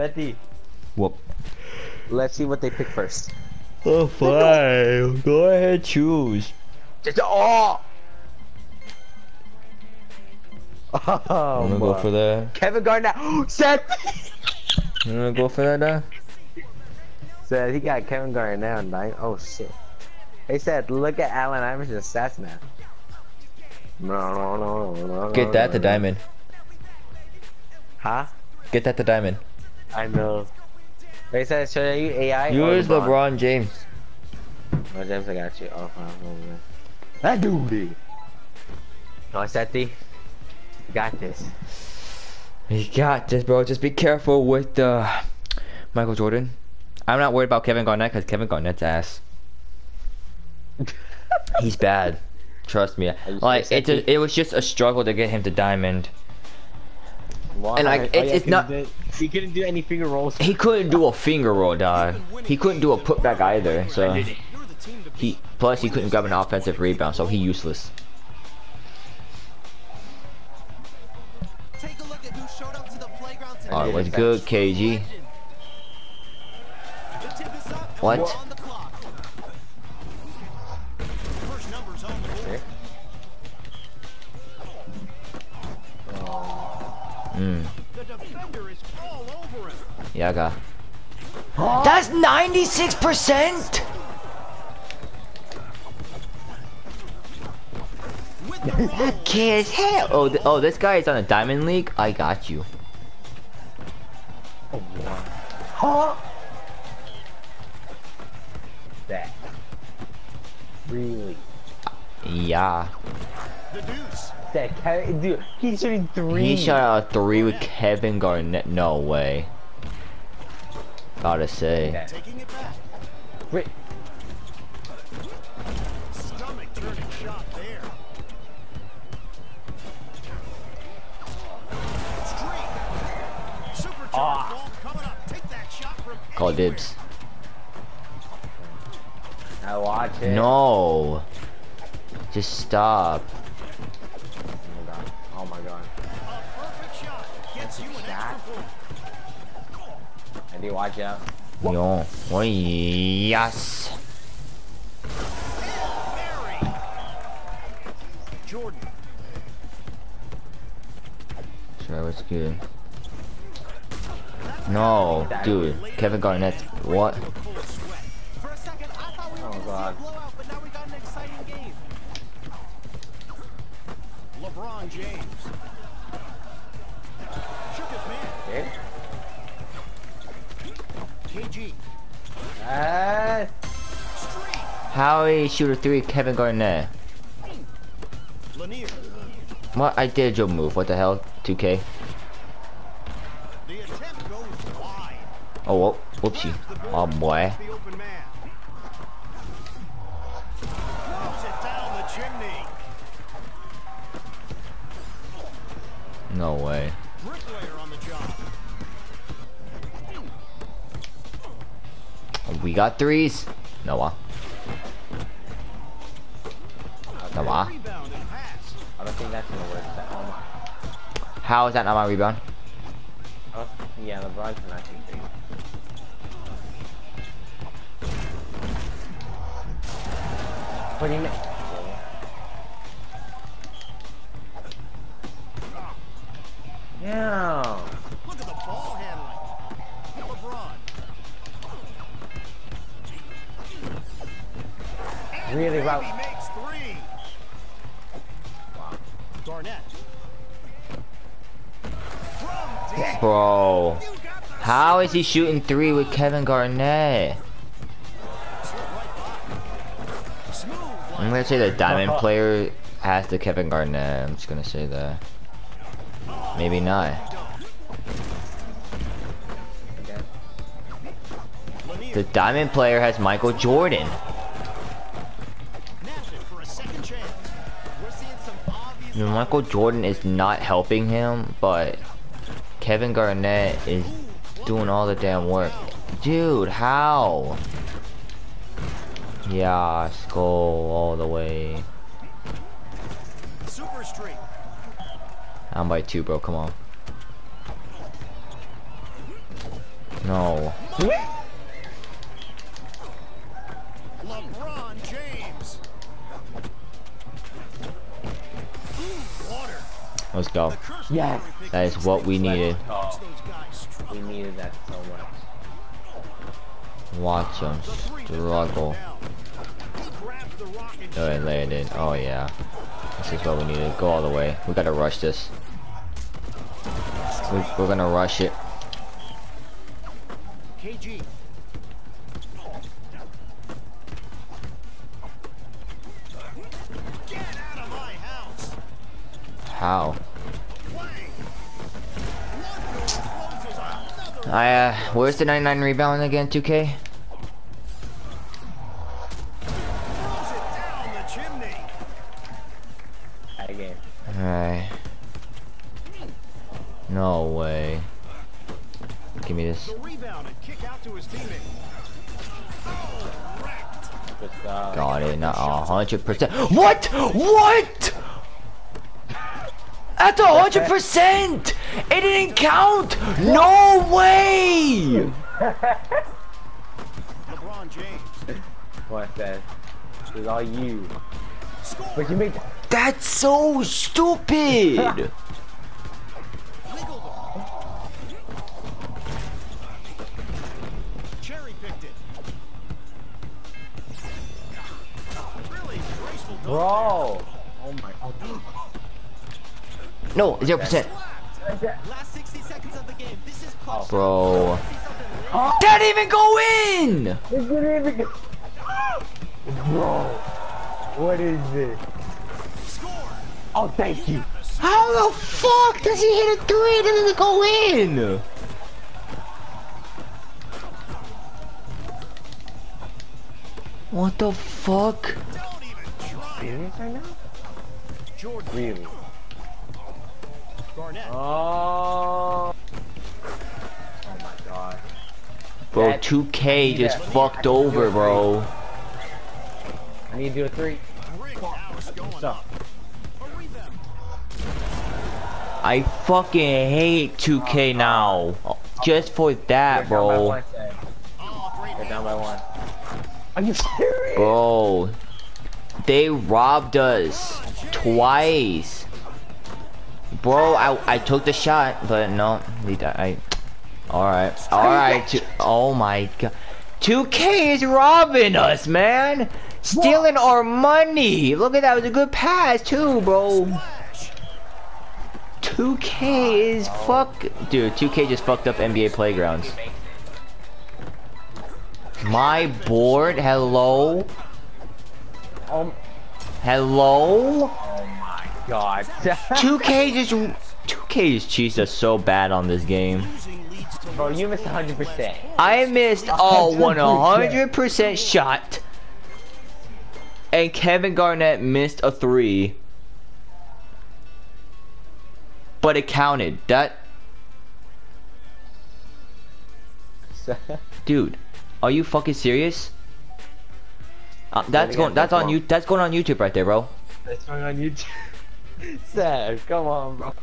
Betty, Whoop. let's see what they pick first. Oh, fine. Go ahead, choose. Just, oh! I'm Oh, gonna go for that. Kevin Garnett. Seth! I'm gonna go for that now. Seth, he got Kevin Garnett on nine. Oh, shit. Hey, Seth, look at Allen Iverson's stats, man. No, no, no, no, no. Get that to diamond. Huh? Get that to diamond. I know. Hey, Seth, should I use AI? or Use LeBron James. LeBron James, I got you. Oh, oh, man. That dude. Sethy. You got this. You got this, bro. Just be careful with uh, Michael Jordan. I'm not worried about Kevin Garnett because Kevin Garnett's ass. He's bad. Trust me. Like sure, it, just, it was just a struggle to get him to diamond. Why? And, like, Oh, it's- yeah, it's 'cause not- the- He couldn't do any finger rolls. He couldn't do a finger roll, dog. He couldn't do a putback either. So You're the team to he plus he couldn't grab an offensive rebound, so he useless. Take a look at who showed up to the playground. Alright, what's good, KG? The tip is up, and What? Yaga. That's 96%. With the. Kid, hell. Oh, th oh, this guy is on a diamond league. I got you. Oh, huh? That. Really? Yeah. The deuce. That Kevin, dude, he's shooting three. He shot out a three with Kevin Garnett. No way. Gotta say. Yeah. Taking it back. Wait, Stomach turning shot there. Ah. ball coming up. Take that shot from Call dibs. I watch it. No. Just stop. Shot gets you an extra Shot. point. I do watch out. Yo. Oh, yes. Mary. Jordan. Sure, what's good? No, dude. Kevin Garnett. What? To a cold sweat. For a second, I thought we were Oh, God. see a Okay. KG. Ah, Street. How he shoot a three, Kevin Garnett? Lanier. What? I did your move. What the hell? 2K. The attempt goes wide. Oh, whoop, whoopsie. Oh boy. The open We got threes. Noah. Noah. Rebound and pass. I don't think that's gonna work. That one. How is that not my rebound? Oh, yeah, LeBron can actually it. What do you mean? Yeah. Really, baby Rob? makes three. Wow. Garnett. Bro. You got the How is he shooting three with Kevin Garnett? slip right by. Smooth I'm gonna say the diamond player has the Kevin Garnett. I'm just gonna say that. Maybe not. The diamond player has Michael Jordan. Michael Jordan is not helping him, but Kevin Garnett is doing all the damn work. Dude, how? Yeah, skull all the way. super streak. I'm by two, bro. Come on. No. Let's go. Yes. That is what we needed. Oh, those guys struggle. we needed that so much. Watch him struggle. down. He grabs the rock and Oh, lay it in. Oh, yeah. This is what we needed. Go all the way. We gotta rush this. We, we're gonna rush it. KG. How? I, uh, where's the 99 rebound again, 2K? Throws it down the chimney. Again. Alright. No way. Give me this. Got it. Not a hundred percent. What? What? That's a hundred percent. It didn't count. No way. LeBron James. What that? It's all you. Score. But you make That's so stupid. Cherry picked it. Really graceful bro. Oh my. No, zero percent. there. Last 60 seconds of the game. This is clutch. Bro. See something That didn't even go in. It didn't even go. Bro. What is this? Oh, thank you. How the fuck does he hit a three and doesn't go in? What the fuck? Don't even try. it. Serious right now? Jordan. Really? Garnett. Oh. Oh my god. Bro, That- 2K just that. fucked over, bro. I need to do a three. Rick House going Stop. up. A rebound. I fucking hate 2K now. Just for that, They're down by bro. one, Sam. They're down by one. Are you serious? Bro. They robbed us twice. Bro, I, I took the shot, but no, they I Alright. Alright. Oh my god. 2K is robbing us, man! Stealing our money! Look at that, it was a good pass too, bro. Flash. 2K is fuck dude, 2K just fucked up NBA playgrounds. My board, hello? Oh, Hello? My god. 2K just 2K just cheats us so bad on this game. Losing leads to Bro, you missed 100%. I missed a 100% shot. And Kevin Garnett missed a 3. But it counted. That dude, are you fucking serious? Uh, that's going that's on you that's going on YouTube right there, bro. That's going on YouTube. Sad. Come on, bro.